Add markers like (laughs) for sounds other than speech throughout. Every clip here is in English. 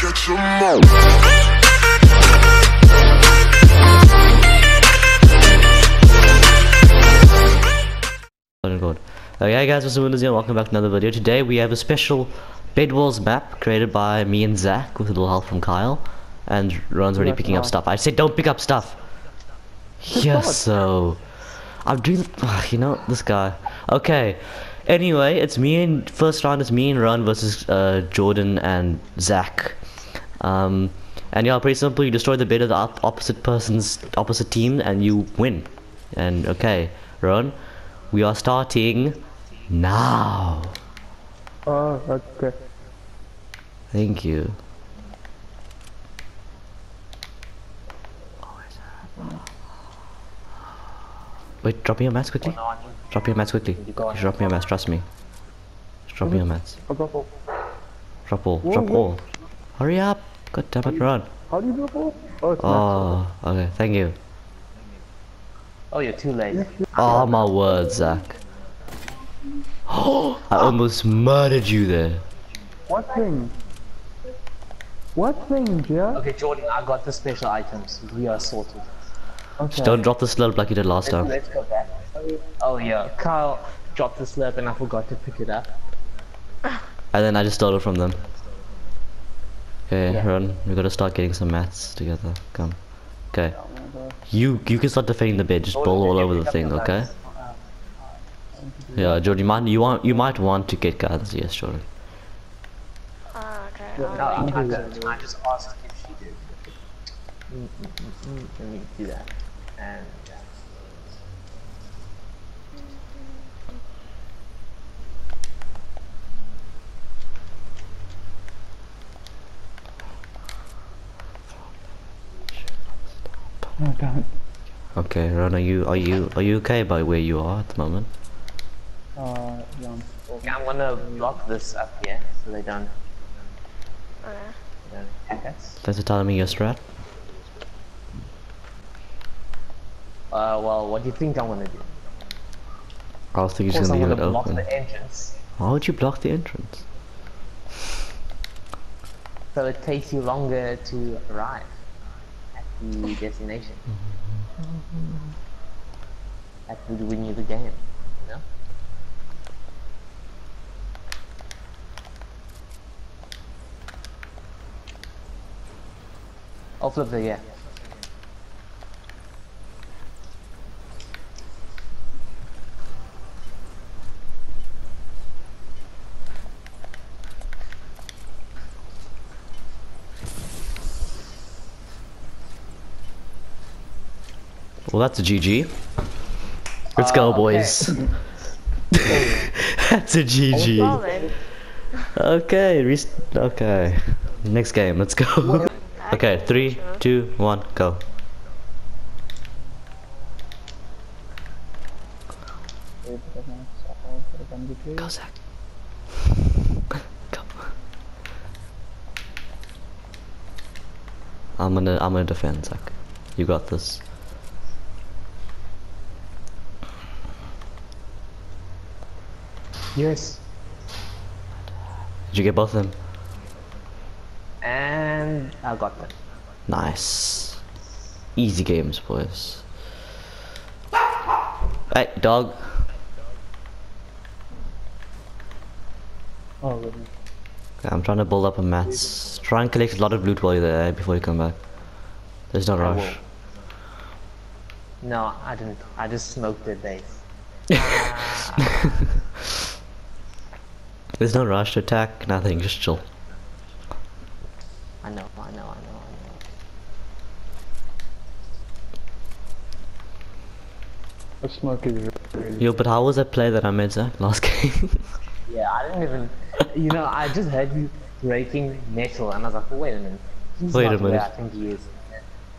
Catch 'em all. Quote unquote. Okay guys, what's up here? Welcome back to another video. Today we have a special Bed Wars map created by me and Zach with a little help from Kyle. And Ron's already picking up stuff. I said don't pick up stuff. Yes, so I'm doing ugh, you know this guy. Okay. Anyway, it's me and first round is me and Ron versus uh, Jordan and Zach. Um and yeah, pretty simple. You destroy the bed of the op- opposite person's opposite team and you win. And okay, Ron, we are starting now. Oh, okay. Thank you. Wait, drop me your mats quickly. Drop your mats quickly. You should drop me your mats, trust me. Just drop me your mats. I got all. Drop all. Whoa, Drop whoa. all. Hurry up. God damn it, run. How do you do it? Oh, it's ah, not. Oh, okay, thank you. Oh, you're too late. Oh my word, Zach. Oh, (gasps) I almost murdered you there. What thing? What thing, Jia? Okay, Jordan, I got the special items. We are sorted. Okay. Just don't drop the slurp like you did last Let's, time. let's go back. Oh yeah, Kyle dropped the slurp and I forgot to pick it up. And then I just stole it from them. Okay, Yeah. run. We gotta start getting some mats together. Come. Okay. You you can start defending the bed. Just Jordan, bowl all over the thing, okay? Yeah, Jordan, you might you want you might want to get guns. Yes, Jordan. Ah, okay. No, I'll I, make I, I just asked if she did. Mm, mm, mm, mm. Let me do that. And yeah. Oh, damn it. Okay, Ron, are you are you are you okay by where you are at the moment? Uh, yeah. I'm- Okay, I'm gonna block this up here so they don't, Okay. they don't attack us. Thanks for telling me your strat. Uh, well, what do you think I'm gonna do? I was thinking just gonna leave it block open. the entrance Why would you block the entrance? (laughs) so it takes you longer to arrive at the destination. (laughs) That would win you the game, you know? I'll flip the yeah. Well, that's a GG. Let's go, Uh, boys. (laughs) that's a GG. Okay, rest okay. Next game, let's go. (laughs) okay, three, two, one, go. Go, Zach. Go. I'm gonna, I'm gonna defend, Zach. You got this. Yes. Did you get both of them? And I got them. Nice. Easy games, boys. Hey, dog. Oh, really? Okay, I'm trying to build up a mats. Try and collect a lot of loot while you're there before you come back. There's no rush. No, I didn't. I just smoked their base. (laughs) Uh, There's no rush to attack, nothing, just chill. I know, I know, I know, I know. The smoke is really. Yo, but how was that play that I made, Zach, (laughs) last game? Yeah, I didn't even. You know, I just heard you breaking metal, and I was like, wait a minute. He's Wait a minute. I think he is.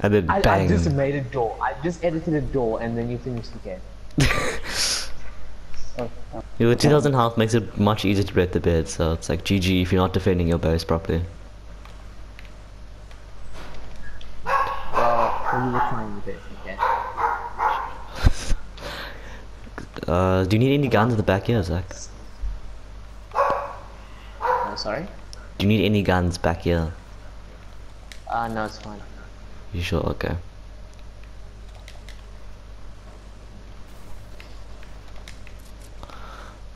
and then I, I just made a door. I just edited a door, and then you finished the game. (laughs) Damn. With 2000 health makes it much easier to break the bed, so it's like GG if you're not defending your base properly. Well, so you were trying your best, okay? Uh, do you need any guns at the back here, Zach? Oh, sorry? Do you need any guns back here? Uh, no, it's fine. You sure? Okay.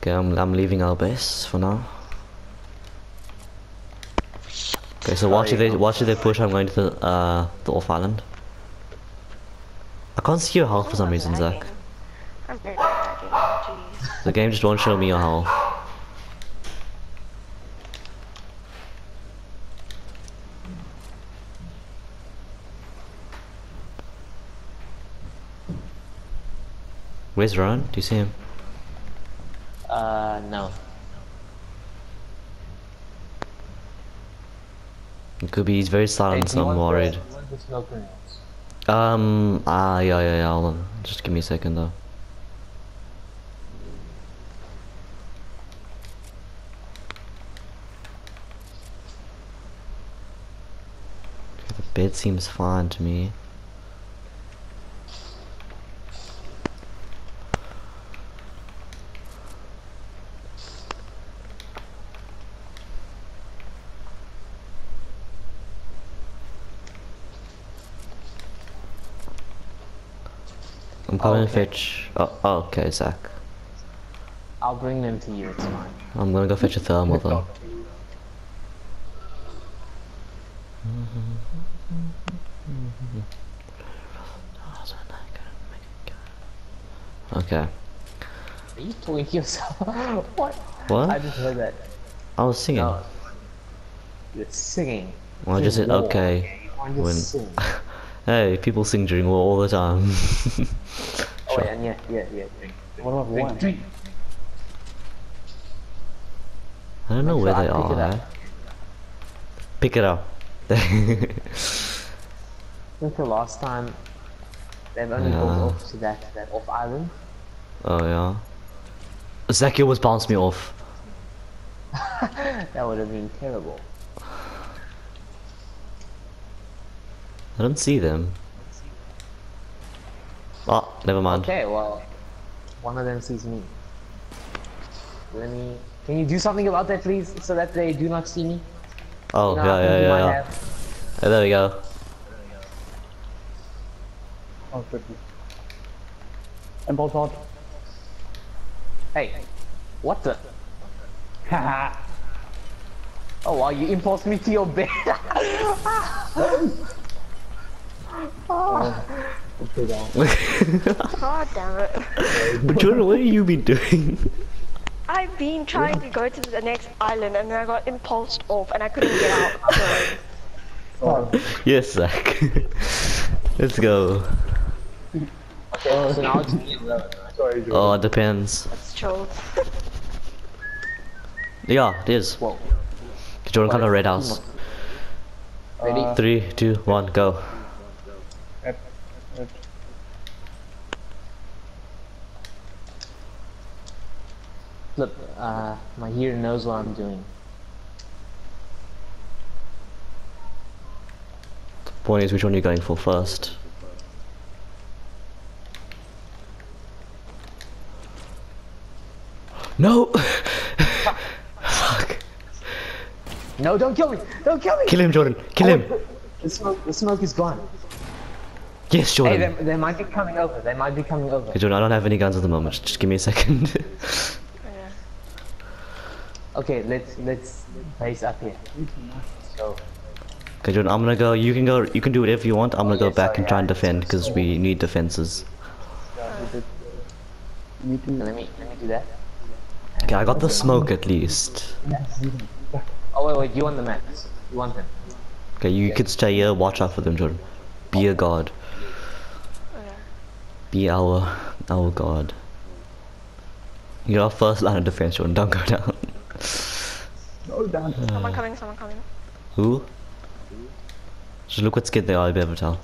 Okay, I'm I'm leaving our base for now. Okay, so watch if they watch if they push. I'm going to the uh the off island. I can't see your health for some reason, Zach. The game just won't show me your health. Where's Ron? Do you see him? Uh, no. It could be he's very silent, so I'm worried. The, you want the smoke grenades? Um, ah, yeah, yeah, yeah, hold on. Just give me a second though. Okay, the bed seems fine to me. I'm coming okay. fetch. Oh, oh, okay, Zach. I'll bring them to you, it's fine. I'm gonna go fetch a thermal though. Okay. Are you talking to yourself? (laughs) what? What? I just heard that. I was singing. No. You're singing. Well, I just said okay. You When-. (laughs) Hey, people sing during war all the time. (laughs) Oh, yeah, yeah, yeah, yeah. Drink, What about drink, one? drink. I don't know Make where sure they pick are. up. Pick it up. (laughs) I think the last time they've only Yeah. gone off to that, that off island. oh yeah. Zach, you almost bounced me off. (laughs) That would have been terrible. I don't see them. Oh, never mind. Okay, well, one of them sees me. Let me. Can you do something about that, please, so that they do not see me? Oh, You know, yeah, yeah, yeah, yeah. have- Oh, there we go. Oh, goodness. Impulse out. Hey, what the? Haha. (laughs) Oh, wow, you impulse me to your bed. (laughs) Okay, oh. (laughs) down. God damn it. but Jordan, what have you been doing? I've been trying to go to the next island and then I got impulsed off and I couldn't get out. So (laughs) Oh, yes, Zach. (laughs) Let's go. okay, so now it's me alone. sorry, Joe. Oh, it depends. it's chill. (laughs) Yeah, it is. Whoa. Jordan, come to Red House. Ready? Uh, Three, two, one, go. Flip, uh, my hero knows what I'm doing. The Point is, which one are you going for first? No! (laughs) Fuck. No, don't kill me! Don't kill me! Kill him, Jordan. Kill him. The smoke, the smoke is gone. Yes, Hey, Jordan. they, they might be coming over. They might be coming over. Okay, Jordan, I don't have any guns at the moment. Just give me a second. (laughs) Yeah. Okay, let's let's base up here. So okay, Jordan, I'm gonna go. You can go. You can do whatever you want. I'm gonna oh, go yes, back sorry, and try and defend because we need defenses. We did. Me too. let me let me do that. Okay, I got the smoke at least. Oh wait, wait, you want the maps? You want them? Okay, you could stay here. Watch out for them, Jordan. Be a god. Okay. Be our our god. You're our first line of defense, Jordan. Don't go down. Down. Someone coming, uh. someone coming. Who? Just look what's skid they are, you'll be able to tell.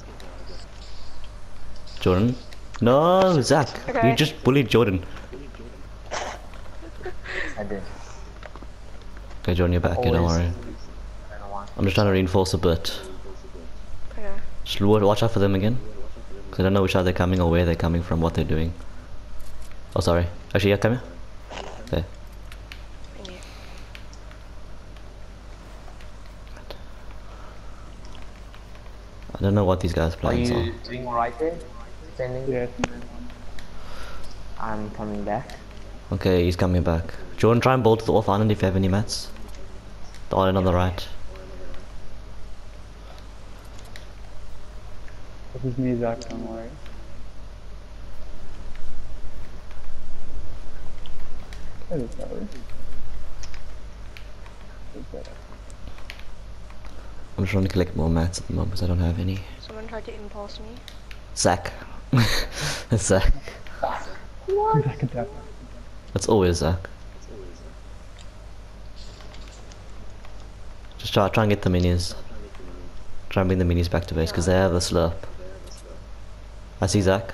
Jordan? No, Zach. You just bullied Jordan. (laughs) I did. Okay, Jordan, you're back. Yeah, don't worry. I don't know why. I'm just trying to reinforce a bit. Okay. Just watch out for them again. Because I don't know which side they're coming or where they're coming from, what they're doing. Oh, sorry. Actually, yeah, come here. Okay. I don't know what these guys' Are plans are. you doing alright there? Defending? Yes. I'm coming back. Okay, he's coming back. Jordan, try and bolt to the off island if you have any mats. The island on the right. This is me, Zach, don't worry. That is better. Is that- I'm trying to collect more mats at the moment because I don't have any. Someone tried to impulse me. Zach. It's (laughs) Zach. Zach attack. It's always Zach. Just try, try and get the minis. Try and bring the minis back to base because they have the slurp. I see Zach.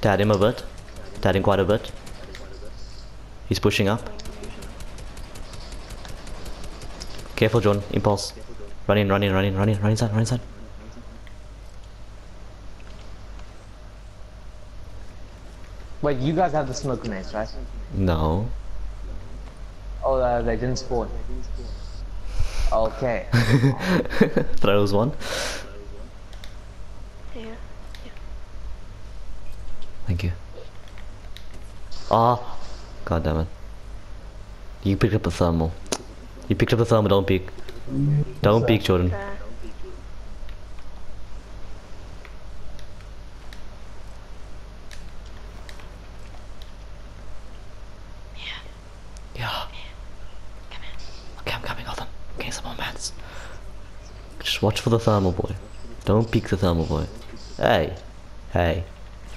Tad him a bit. Tad him quite a bit. He's pushing up. Careful, John. Impulse. Run in, run in, run in, run in, run inside, run inside. Wait, you guys have the smoke grenades, right? No. Oh, uh, they didn't spawn. Okay. (laughs) Throws one. Yeah. Thank you. Ah, god damn it. You picked up a thermal. You picked up a thermal, don't peek. Don't peek, Jordan. Uh, Yeah. Okay, I'm coming, hold on. Okay, some more mats. Just watch for the thermal boy. Don't peek the thermal boy. Hey. Hey.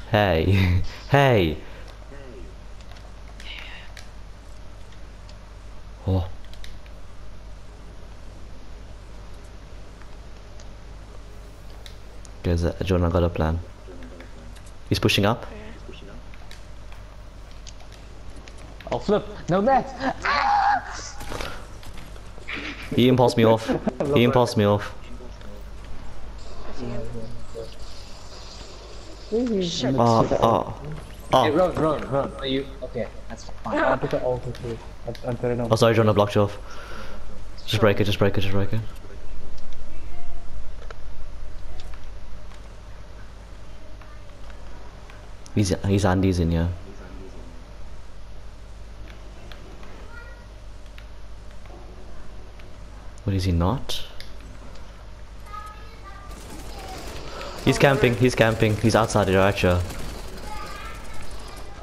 Hey. (laughs) hey. Oh. Guys, uh, John, I got a plan. He's pushing up. Oh, flip. No net. He impulsed me off. (laughs) He impulsed me off. shit. Oh, oh. Hey, Oh, run, run, run. Are you? Okay, that's fine. (laughs) I took the altar too. I, I didn't know. oh sorry, John, I blocked you off. Just break it, just break it, just break it. He's, he's Andy's in here. What is he not? He's camping, he's camping, he's outside the Archer.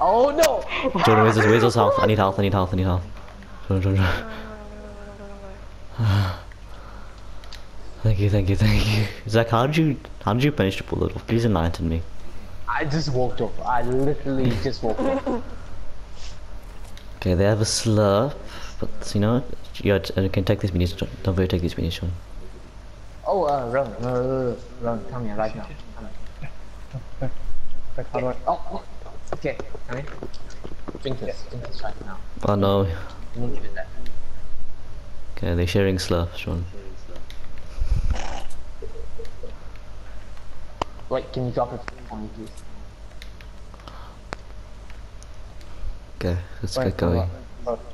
Oh no! Jordan, where's his, where's his health? I need health, I need health, I need health. Jordan, Jordan, Jordan. (sighs) Thank you, thank you, thank you. Zach, how did you, how did you manage to pull it off? Please enlighten me. I just walked off. I literally just walked off. (laughs) Okay, they have a slurp, but you know, you got- uh, can take this minis. Don't don't forget take this minis, Sean. Oh, uh, run, run, run, run. Come here right now. Come here. Like, how do I? Oh, okay. Come here. Drink this. Drink this right now. Oh no. You need to do that. Okay, they're sharing slurp, Sean. Wait, can you drop it for me, please? Okay, let's Wait, get going. hold on.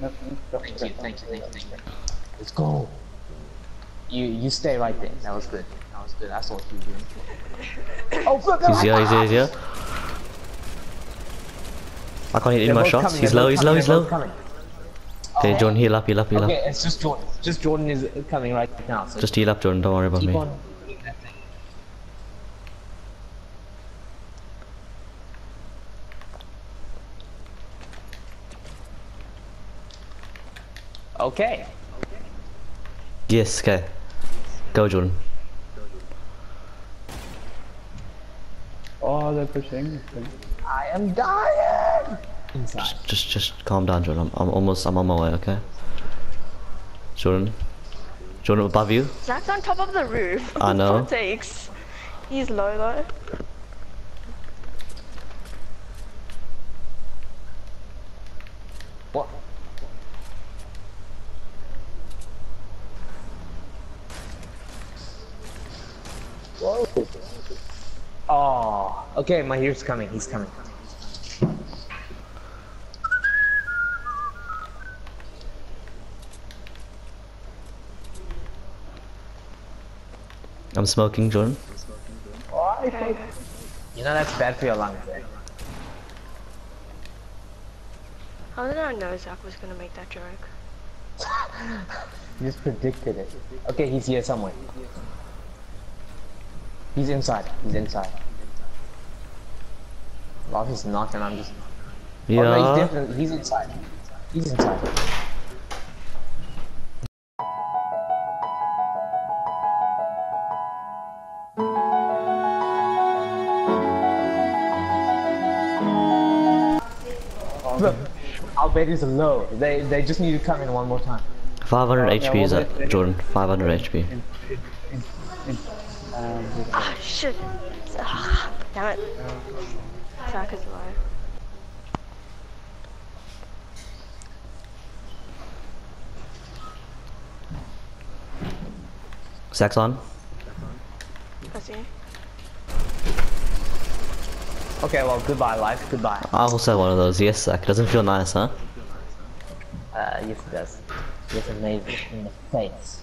No, no, Thank you, thank you, thank you, thank you. Let's go. You you stay right there. That was good. That was good. I saw what you were doing. Oh, flip! He's here, he's here, he's here. I can't hit any more shots. He's low, he's low, he's low. Okay, Jordan, heal up, heal up, heal up. Okay, it's just Jordan. Just Jordan is coming right now. So Just heal up, Jordan. Don't worry about keep me. on Okay. Yes, okay. Go, Jordan. Oh, they're pushing. I am dying. Inside. Just, just calm down, Jordan. I'm, I'm almost, I'm on my way. Okay. Jordan. Jordan above you. Zach's on top of the roof. I (laughs) know. For takes. He's low though. What? Whoa. Oh, okay, my here's coming. He's coming. I'm smoking, Jordan. You know that's bad for your lungs. Right? How did I know Zach was gonna make that joke? You (laughs) just predicted it. Okay, he's here somewhere. He's inside. He's inside. Well, he's not, and I'm just. Oh, no, he's Yeah. definitely. He's inside. He's inside. Look, I'll bet it's low. They they just need to come in one more time. 500 yeah, HP is well, that, Jordan? 500 HP. In, in, in. Um, Ah, shit. Ah, damn it. Zach is alive. Sax on. I see. Okay, well, goodbye, life. Goodbye. I also have one of those. Yes, Zach. Doesn't feel nice, huh? Uh, yes, it does. It's amazing in the face.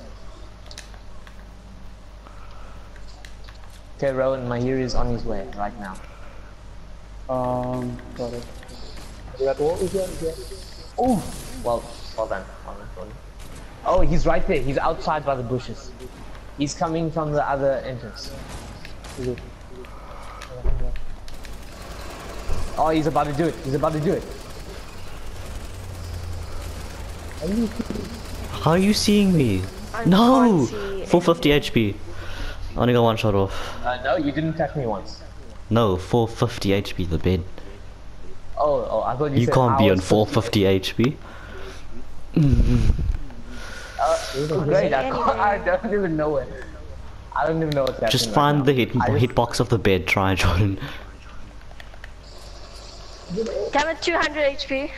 Okay, Rowan, my hero is on his way right now. Um, got it. What was that? Oh, well, well done, well done, well done. Oh, he's right there. He's outside by the bushes. He's coming from the other entrance. Oh, he's about to do it. He's about to do it. How are you seeing me? I No! can't 450 HP. I only got one shot off. Uh, no, you didn't attack me once. No, 450 HP, the bed. Oh, oh, I thought you You said can't be on ours. 450 HP. Mm-hmm. Oh, great, I, I don't even know it. I don't even know what's happening. Just right find now. the hit, just- hitbox of the bed, try Jordan. Damn it, 200 HP.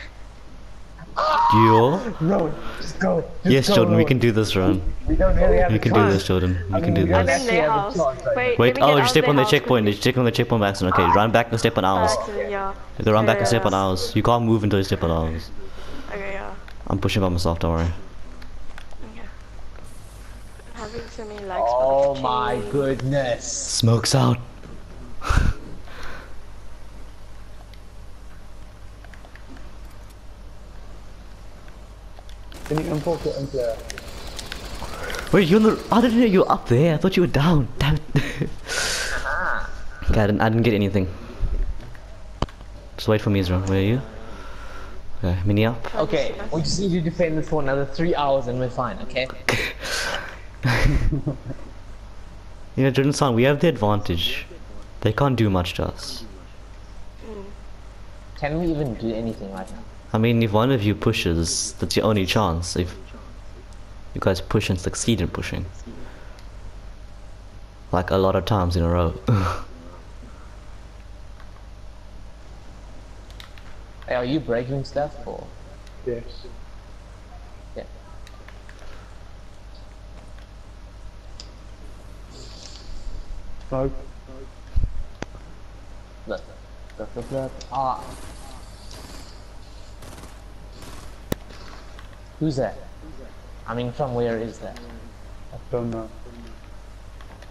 You? No, just go. Just Yes, go, Jordan, we can do this run. We don't really have We can do this, Jordan. We I can mean, do this. I'm in actually their have a house. right Wait, Wait, let me oh, get you step on the checkpoint. You quickly. check on the checkpoint by accident. Okay, run back and step on ours. accident, yeah. You have to run back and Yeah, step on ours. You can't move until you step on ours. Okay, yeah. I'm pushing by myself, don't worry. Okay. Having so many likes. Oh my goodness. Smoke's out. Can you import your? Wait, you're in the. I didn't know you were up there. I thought you were down. (laughs) Damn it. okay, I didn't, I didn't get anything. Just wait for me, Israel. Where are you? Okay, mini up. Okay, we just need to defend this for another three hours and we're fine, okay? (laughs) You know, Jordan San, we have the advantage. They can't do much to us. Can we even do anything right now? I mean, if one of you pushes, that's your only chance. If you guys push and succeed in pushing. Like a lot of times in a row. (laughs) Hey, are you breaking stuff or? Yes. Yeah. Smoke. Look. Look, look, look. Ah. Who's that? I mean, from where is that? I don't know.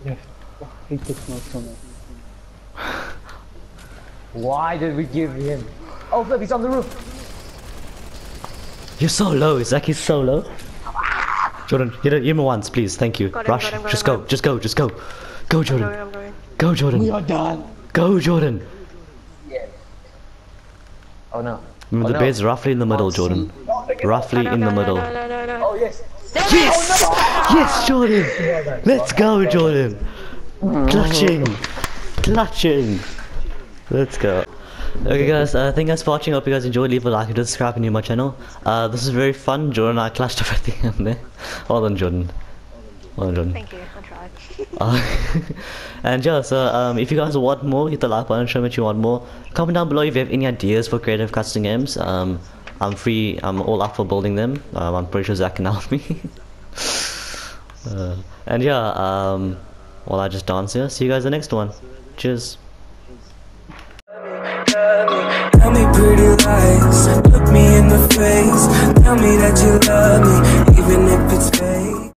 Yes. I hate the smoke so much. Why did we give him? Oh, look, he's on the roof. You're so low, Zach is so low. Jordan, hit, it, hit me once, please. Thank you. Got him, Rush. got him, got just him, go, him. just go, just go. Go, I'm Jordan. going, I'm going. Go, Jordan. We are done. Go, Jordan. Yeah. Oh no. Remember, oh, the no. bed's roughly in the middle, Jordan. Roughly in the middle. No, no, no, no. Oh yes. Yes! Yes, Jordan! Let's go, Jordan! Clutching! Clutching! Let's go. Okay guys, uh, thank you guys for watching. Hope you guys enjoyed. Leave a like and subscribe if you're new to my channel. Uh, this is very fun. Jordan and I clashed (laughs) everything at there. Well done, Jordan. Well done, Thank you, I tried. (laughs) Uh, (laughs) and yeah, so um, if you guys want more, hit the like button, show me what you want more. Comment down below if you have any ideas for creative custom games. Um, I'm free, I'm all up for building them. Um, I'm pretty sure Zach can help (laughs) me. uh, and yeah, um, well, I just dance here. See you guys in the next one. Cheers. Tell me pretty lies, look me in the face. Tell me that you love me, even if it's fake.